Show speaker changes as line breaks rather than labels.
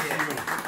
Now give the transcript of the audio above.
谢谢。